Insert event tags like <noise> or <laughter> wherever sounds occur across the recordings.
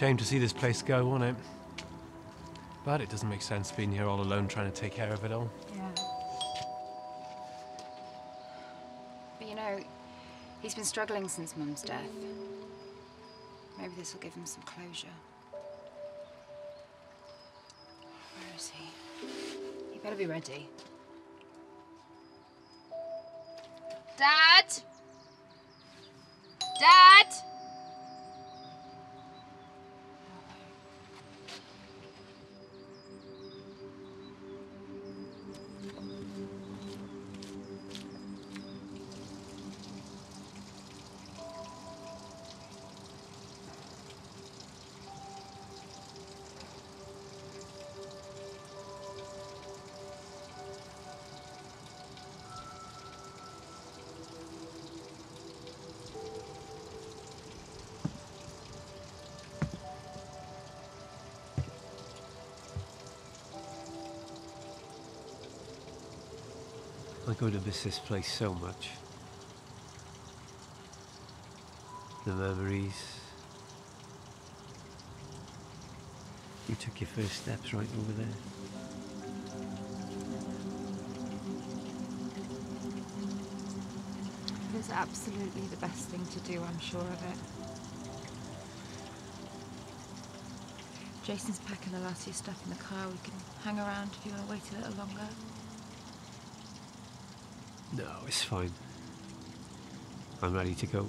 Shame to see this place go, wouldn't it? But it doesn't make sense being here all alone trying to take care of it all. Yeah. But you know, he's been struggling since Mum's death. Maybe this will give him some closure. Where is he? He better be ready. Dad! Dad! I'm going to miss this place so much. The memories. You took your first steps right over there. It was absolutely the best thing to do, I'm sure of it. Jason's packing the last of your stuff in the car. We can hang around if you want to wait a little longer. No, it's fine. I'm ready to go.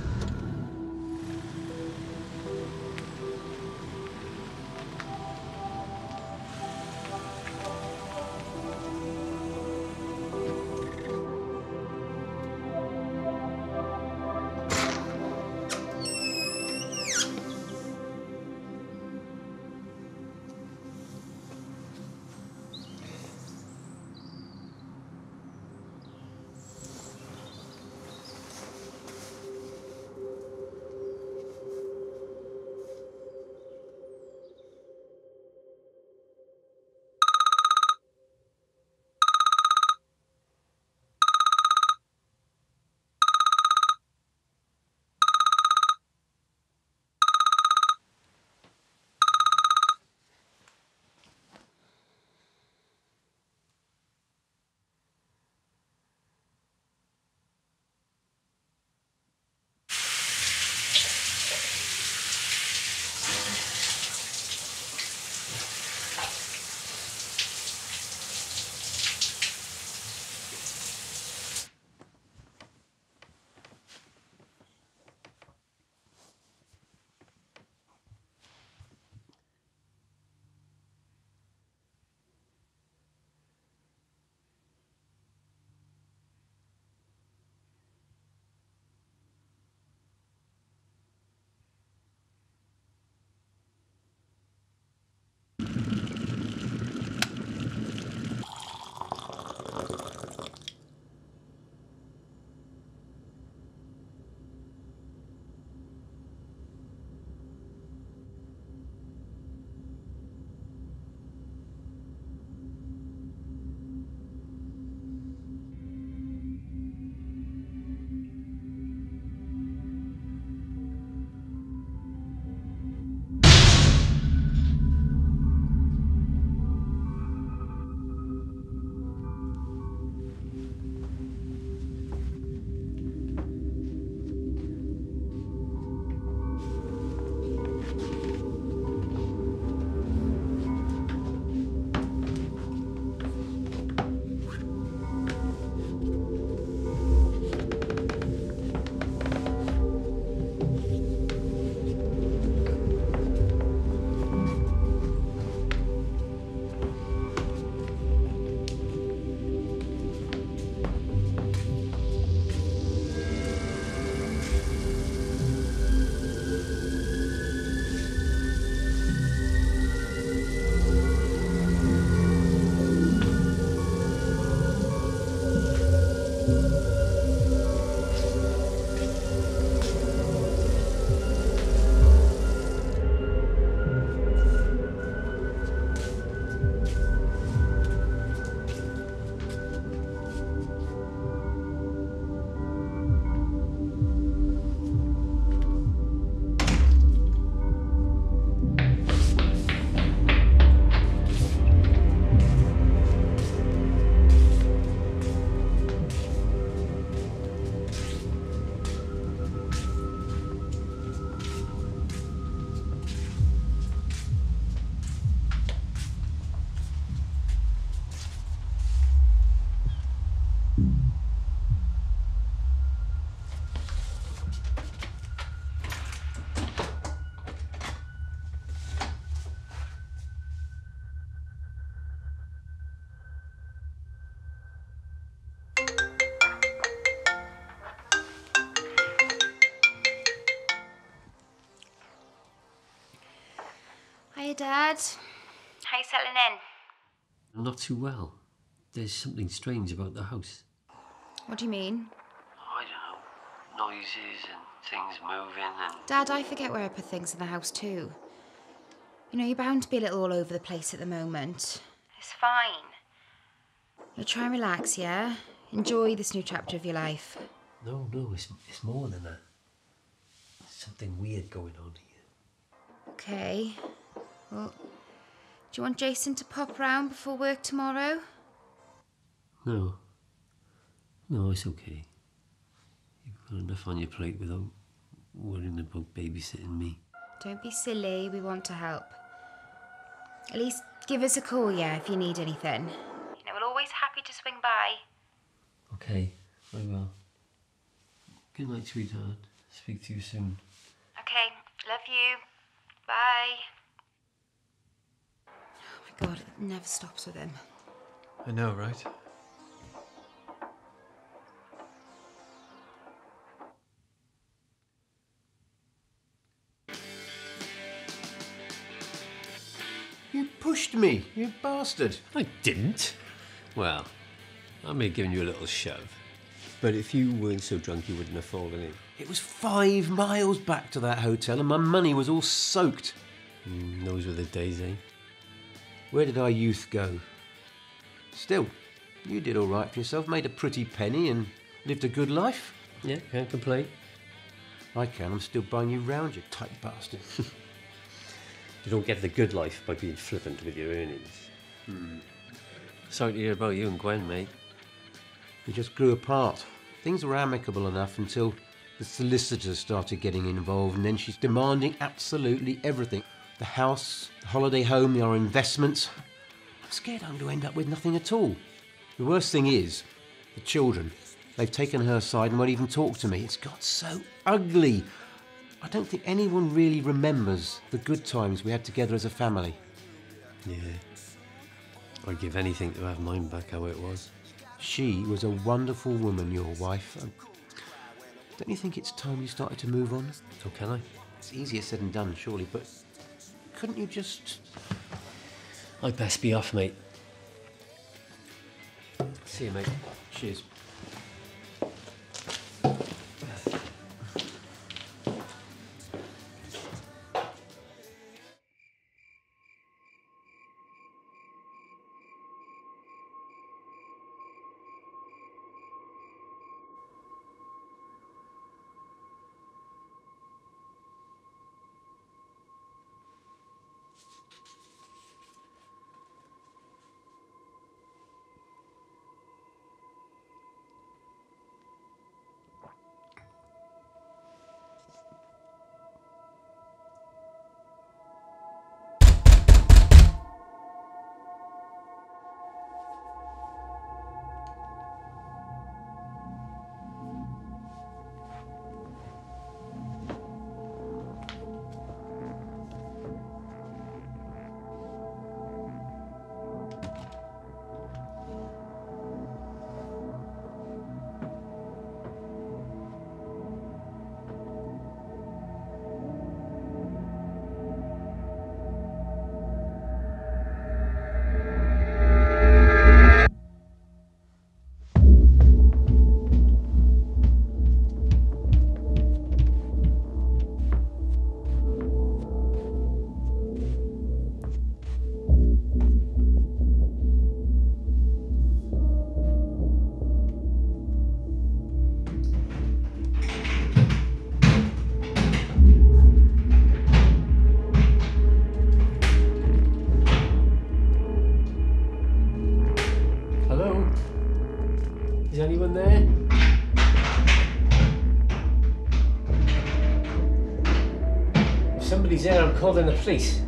Hiya, Dad. How you settling in? Not too well. There's something strange about the house. What do you mean? I don't know. Noises and things moving and. Dad, I forget where I put things in the house too. You know, you're bound to be a little all over the place at the moment. It's fine. You'll try and relax, yeah? Enjoy this new chapter of your life. No, no, it's, it's more than that. There's something weird going on here. Okay. Well, do you want Jason to pop round before work tomorrow? No. No, it's okay. You've got enough on your plate without worrying about babysitting me. Don't be silly, we want to help. At least give us a call, yeah, if you need anything. You know, we're always happy to swing by. Okay, very well. Good night, sweetheart. Speak to you soon. Okay, love you. Bye. My god, it never stops with him. I know, right? You pushed me, you bastard. I didn't. Well, I may have given you a little shove. But if you weren't so drunk, you wouldn't have fallen in. It was five miles back to that hotel and my money was all soaked. Mm, those were the days, eh? Where did our youth go? Still, you did all right for yourself, made a pretty penny and lived a good life. Yeah, can't complain. I can, I'm still buying you round, you tight bastard. <laughs> You don't get the good life by being flippant with your earnings. Hmm. Sorry to hear about you and Gwen, mate. we just grew apart. Things were amicable enough until the solicitors started getting involved, and then she's demanding absolutely everything the house, the holiday home, our investments. I'm scared I'm going to end up with nothing at all. The worst thing is, the children. They've taken her side and won't even talk to me. It's got so ugly. I don't think anyone really remembers the good times we had together as a family. Yeah. I'd give anything to have mine back how it was. She was a wonderful woman, your wife. Um, Don't you think it's time you started to move on? So can I? It's easier said than done, surely, but couldn't you just. I'd best be off, mate. See you, mate. Cheers. Calling the police.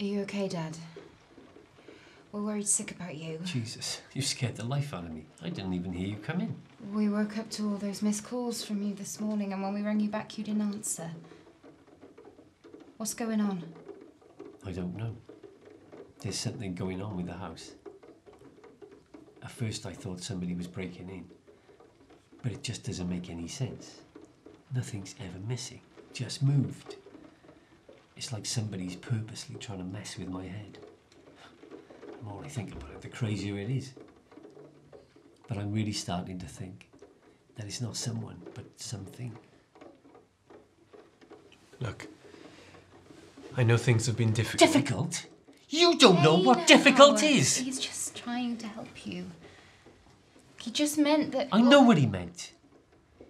Are you okay, Dad? We're worried sick about you. Jesus, you scared the life out of me. I didn't even hear you come in. We woke up to all those missed calls from you this morning, and when we rang you back, you didn't answer. What's going on? I don't know. There's something going on with the house. At first, I thought somebody was breaking in, but it just doesn't make any sense. Nothing's ever missing, just moved. It's like somebody's purposely trying to mess with my head. The more I think about it, the crazier it is. But I'm really starting to think that it's not someone, but something. Look, I know things have been difficult. Difficult? You don't know what now. difficult is! He's just trying to help you. He just meant that. I know what he meant.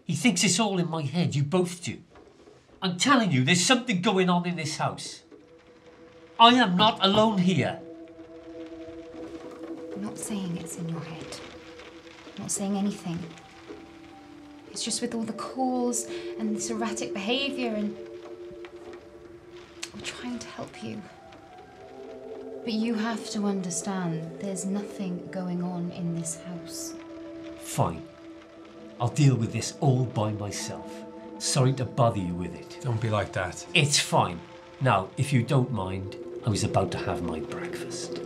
He thinks it's all in my head, you both do. I'm telling you, there's something going on in this house. I am not alone here. I'm not saying it's in your head. I'm not saying anything. It's just with all the calls and this erratic behaviour, and we're trying to help you. But you have to understand there's nothing going on in this house. Fine. I'll deal with this all by myself. Sorry to bother you with it. Don't be like that. It's fine. Now, if you don't mind, I was about to have my breakfast.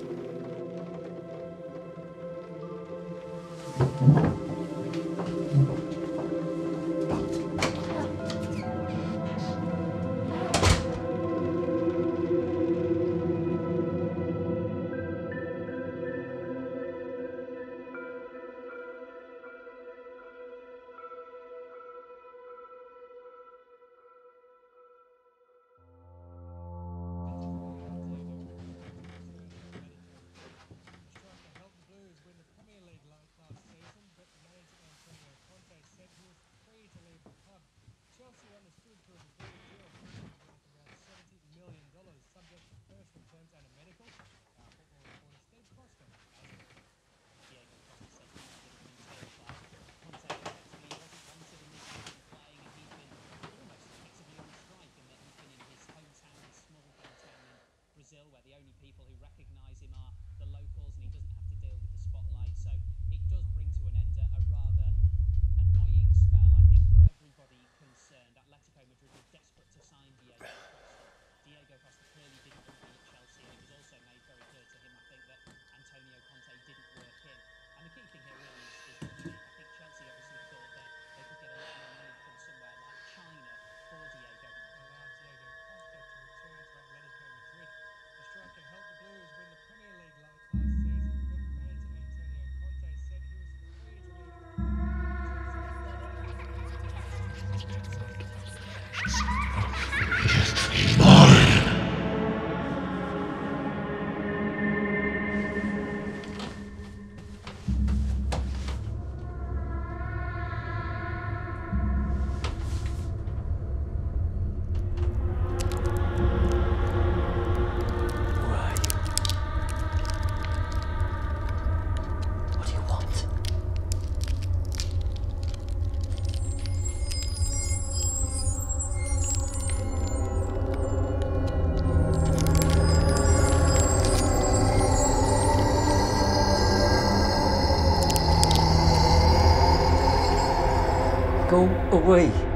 Go away.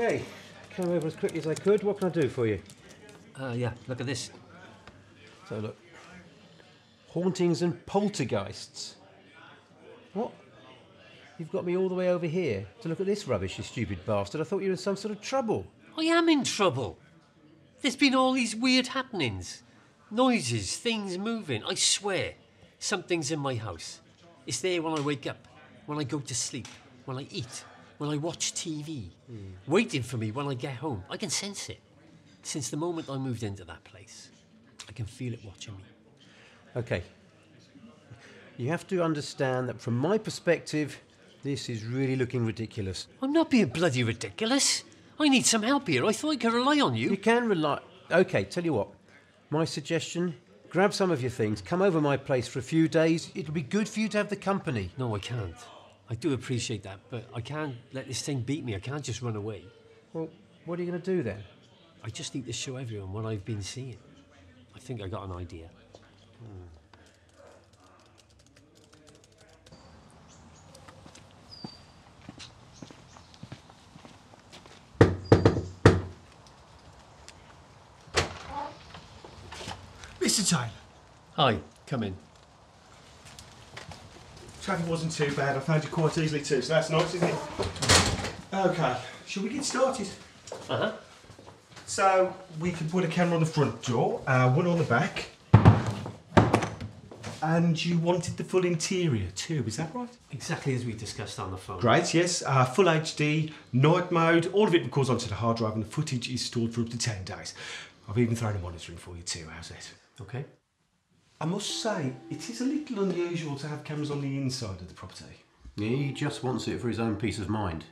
Okay, came over as quickly as I could. What can I do for you? Uh, yeah, look at this. So look, hauntings and poltergeists. What? You've got me all the way over here to look at this rubbish, you stupid bastard. I thought you were in some sort of trouble. I am in trouble. There's been all these weird happenings. Noises, things moving. I swear, something's in my house. It's there when I wake up, when I go to sleep, when I eat, when I watch TV. Waiting for me when I get home. I can sense it. Since the moment I moved into that place, I can feel it watching me. Okay. You have to understand that from my perspective, this is really looking ridiculous. I'm not being bloody ridiculous. I need some help here. I thought I could rely on You you. can rely. Okay, tell you what. My suggestion grab some of your things, come over my place for a few days. It'll be good for you to have the company. No, I can't. I do appreciate that, but I can't let this thing beat me. I can't just run away. Well, what are you going to do then? I just need to show everyone what I've been seeing. I think I got an idea. Mr. Tyler. Hi, come in. Traffic wasn't too bad. I found you quite easily too, so that's nice, isn't it? Okay, shall we get started? Uh huh. So we can put a camera on the front door, uh, one on the back, and you wanted the full interior too. Is that right? Exactly as we discussed on the phone. Great, yes. Uh, full HD, night mode, all of it records onto the hard drive, and the footage is stored for up to ten days. I've even thrown a monitor in for you too. How's it? Okay. I must say, it is a little unusual to have cameras on the inside of the property. He just wants it for his own peace of mind.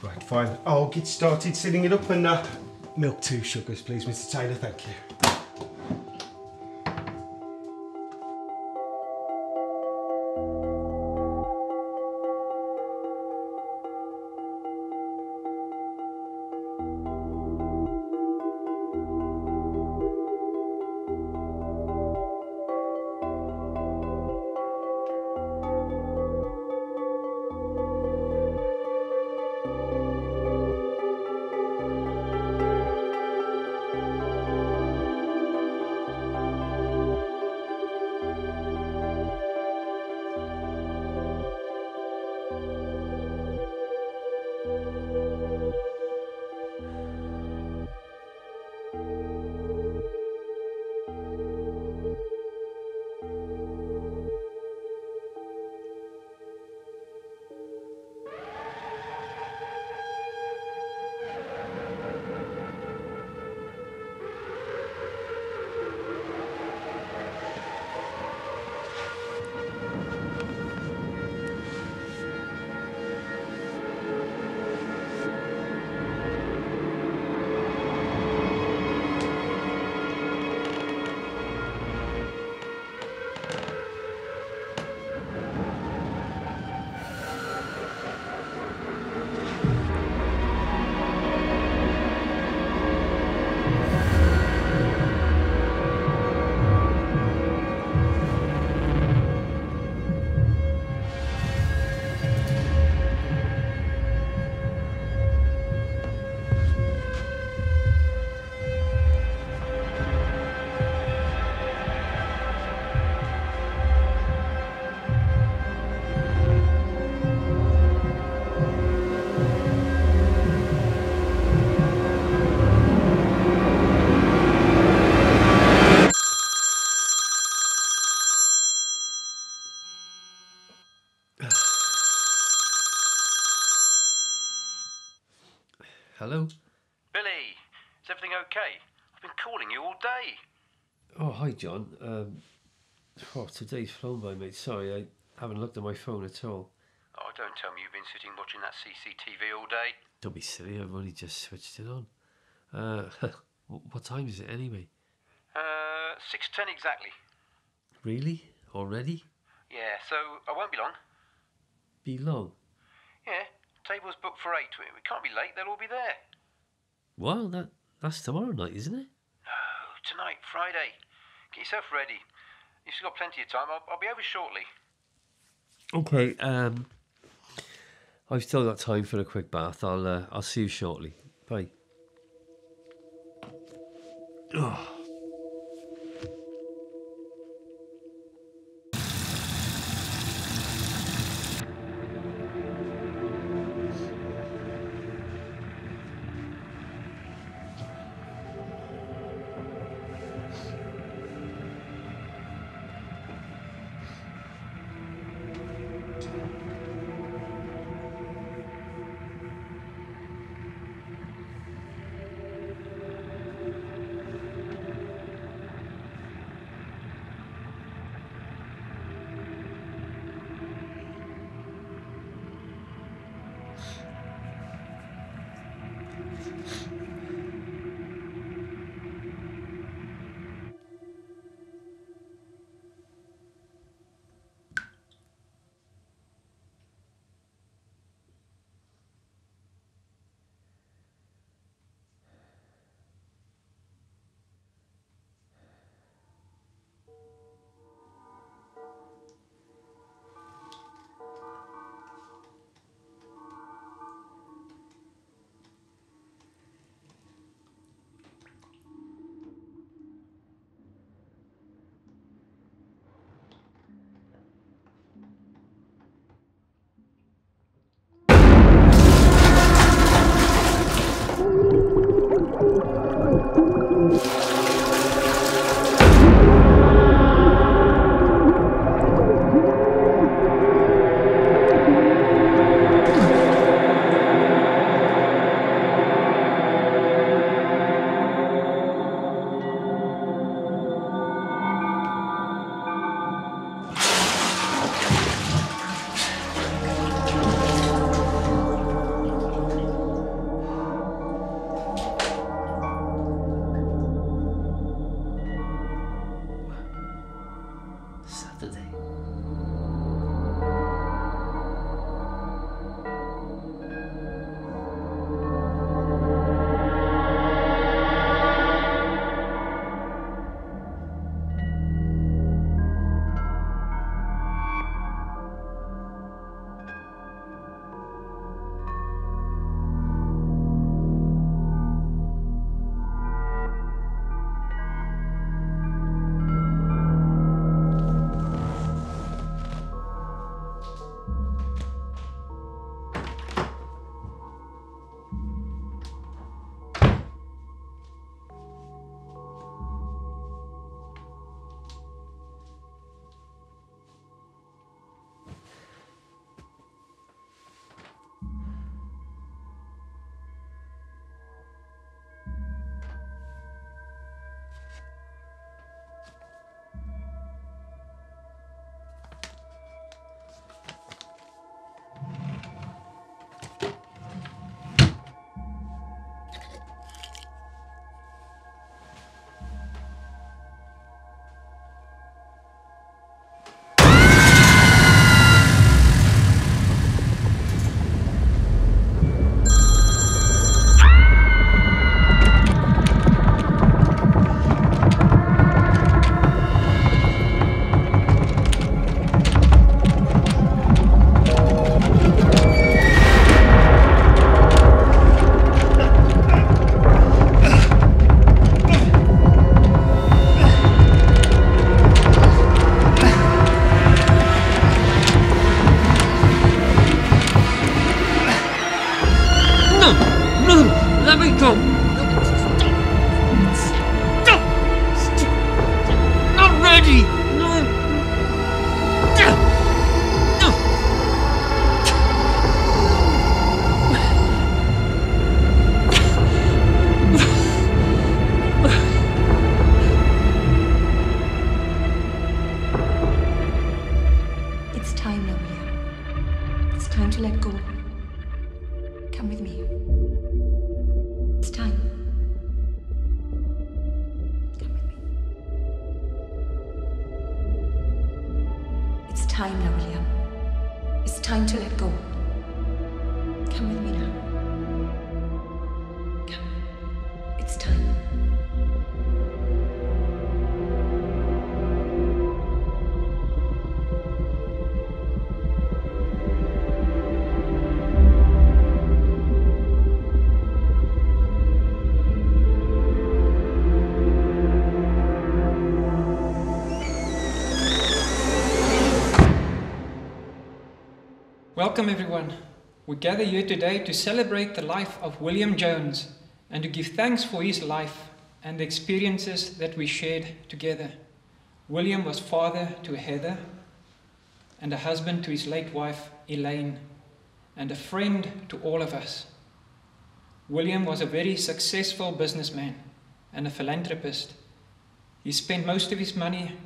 Right, fine. I'll get started setting it up and uh, milk two sugars, please, Mr. Taylor. Thank you. Day. Oh, hi, John. Um, oh, today's flown by, mate. Sorry, I haven't looked at my phone at all. Oh, don't tell me you've been sitting watching that CCTV all day. Don't be silly, I've only just switched it on. Uh, <laughs> what time is it anyway? Uh, 6.10 exactly. Really? Already? Yeah, so I won't be long. Be long? Yeah, table's booked for 8. We we can't be late, they'll all be there. Well, that that's tomorrow night, isn't it? No, tonight, Friday. Get yourself ready. You've still got plenty of time. I'll, I'll be over shortly. Okay. Um, I've still got time for a quick bath. I'll uh, I'll see you shortly. Bye. Welcome, everyone. We gather here today to celebrate the life of William Jones and to give thanks for his life and the experiences that we shared together. William was father to Heather and a husband to his late wife, Elaine, and a friend to all of us. William was a very successful businessman and a philanthropist. He spent most of his money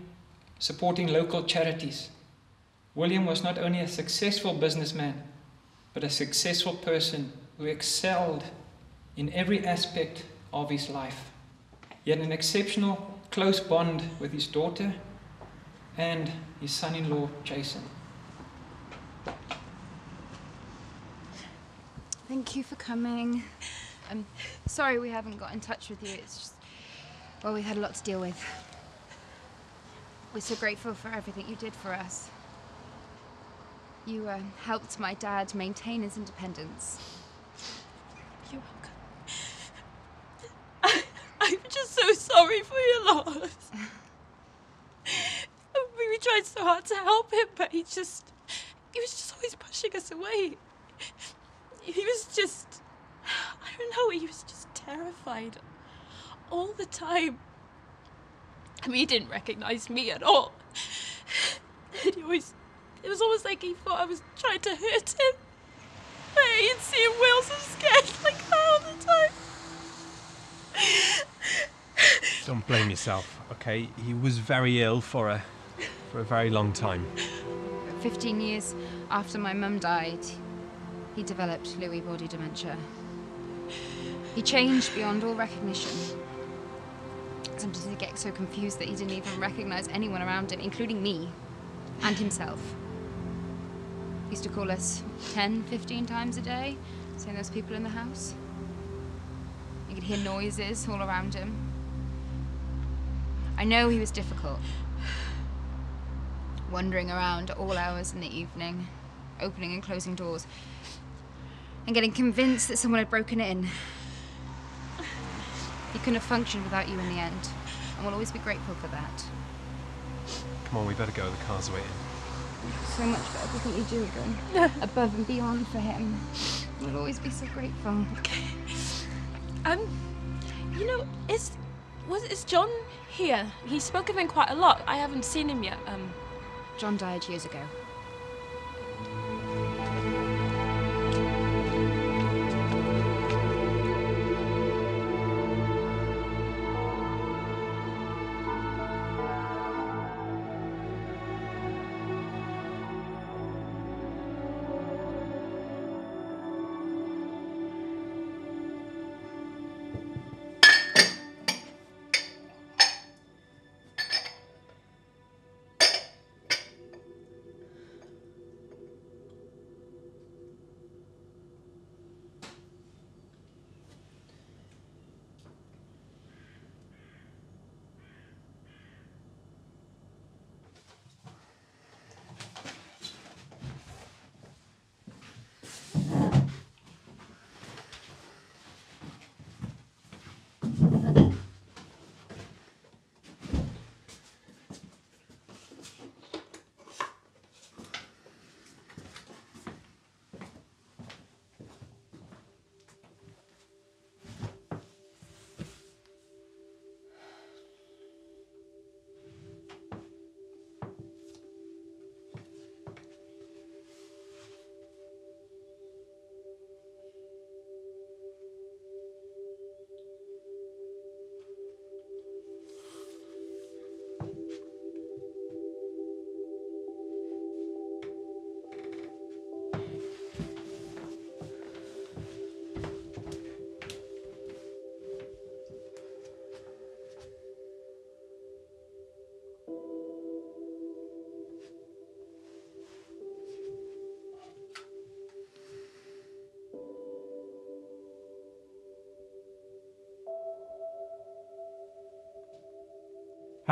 supporting local charities. William was not only a successful businessman, but a successful person who excelled in every aspect of his life. He had an exceptional close bond with his daughter and his son in law, Jason. Thank you for coming. I'm sorry we haven't got in touch with you. It's just, well, we've had a lot to deal with. We're so grateful for everything you did for us. You uh, helped my dad maintain his independence. You're welcome. I, I'm just so sorry for your loss. <laughs> we trying so hard to help him, but he just. He was just always pushing us away. He was just. I don't know, he was just terrified. All the time. I mean, he didn't recognize me at all. And he always it was almost like he thought I was trying to hurt him. I hate seeing Will so scared <laughs> like that all the time. Don't blame yourself, okay? He was very ill for a for a very long time. 15 years after my mum died, he developed Lewy body dementia. He changed beyond all recognition. Sometimes he'd get so confused that he didn't even recognize anyone around him, including me and himself. Used to call us 10, 15 times a day, saying there's people in the house. You could hear noises all around him. I know he was difficult. Wandering around all hours in the evening, opening and closing doors, and getting convinced that someone had broken in. He couldn't have functioned without you in the end, and we'll always be grateful for that. Come on, we better go. The car's waiting. So much for everything you do, going <laughs> above and beyond for him. We'll always be so grateful. <laughs> Um, you know, is was is John here? He spoke of him quite a lot. I haven't seen him yet. Um, John died years ago.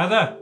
Heather!